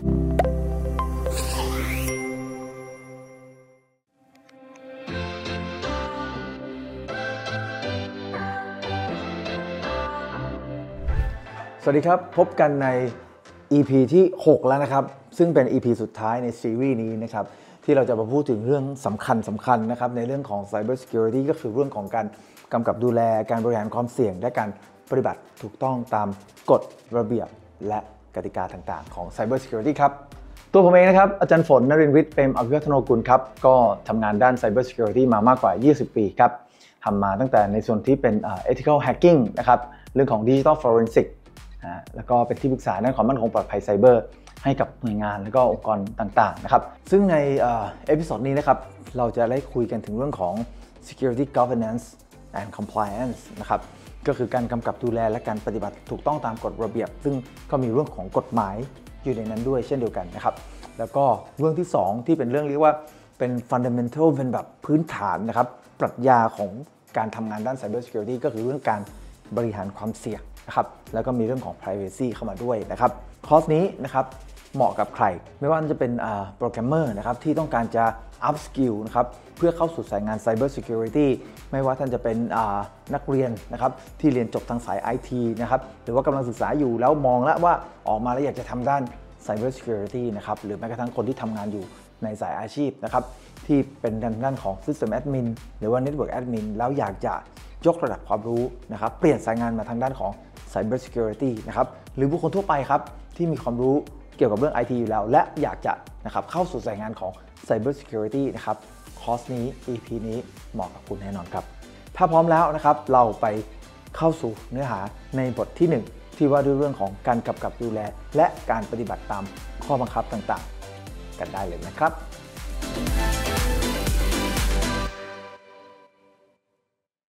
สวัสดีครับ พบกันใน EP ที่ 6 แล้วนะครับ ซึ่งเป็น EP สุดท้ายในซีรีส์นี้นะครับ ที่เราจะมาพูดถึงเรื่องสำคัญสำคัญนะครับ ในเรื่องของ Cyber Security ก็คือเรื่องของการกำกับดูแลการบริหารความเสี่ยง และการปฏิบัติถูกต้องตามกฎระเบียบและ กติกาต่างๆ ของ Cyber Security ครับ ตัวผมเองนะครับ อาจารย์ฝนนรินทร์ฤทธิ์เปรมอภิวัฒโนกุลครับ ก็ทำงานด้าน Cyber Security มามากกว่า 20 ปีครับทำมาตั้งแต่ในส่วนที่เป็น ethical hacking นะครับ เรื่องของ digital forensic นะแล้วก็เป็นที่ปรึกษาด้านความมั่นคงปลอดภัยไซเบอร์ให้กับหน่วยงานและก็องค์กรต่างๆนะครับ ซึ่งใน episode นี้นะครับ เราจะได้คุยกันถึงเรื่องของ security governance and compliance นะครับ ก็คือการกำกับดูแลและการปฏิบัติถูกต้องตามกฎระเบียบ ซึ่งก็มีเรื่องของกฎหมายอยู่ในนั้นด้วยเช่นเดียวกันนะครับ แล้วก็เรื่องที่ 2 ที่เป็นเรื่องเรียกว่าเป็น fundamental เป็นแบบพื้นฐานนะครับ ปรัชญาของการทำงานด้าน cyber security ก็คือเรื่องการบริหารความเสี่ยงนะครับ แล้วก็มีเรื่องของ privacy เข้ามาด้วยนะครับ คอร์สนี้นะครับ เหมาะกับใคร ไม่ว่าจะเป็นโปรแกรมเมอร์นะครับที่ต้องการจะ up skill นะครับเพื่อเข้าสู่สายงาน cyber security ไม่ว่าท่านจะเป็นนักเรียนนะครับที่เรียนจบทางสาย IT นะครับหรือว่ากำลังศึกษาอยู่แล้วมองแล้วว่าออกมาแล้วอยากจะทำด้าน cyber security นะครับหรือแม้กระทั่งคนที่ทำงานอยู่ในสายอาชีพนะครับที่เป็นทางด้านของ system admin หรือว่า network admin แล้วอยากจะยกระดับความรู้นะครับเปลี่ยนสายงานมาทางด้านของ Cyber Security นะครับหรือบุคคลทั่วไปครับที่มีความรู้ เกี่ยวกับเรื่อง IT อยู่แล้ว และอยากจะนะครับเข้าสู่สายงานของ Cyber Security นะครับคอร์สนี้ EP นี้เหมาะกับคุณแน่นอนครับ ถ้าพร้อมแล้วนะครับเราไปเข้าสู่เนื้อหาในบทที่ 1 ที่ว่าด้วยเรื่องของการกำกับดูแล และการปฏิบัติตามข้อบังคับต่างๆ กันได้เลยนะครับ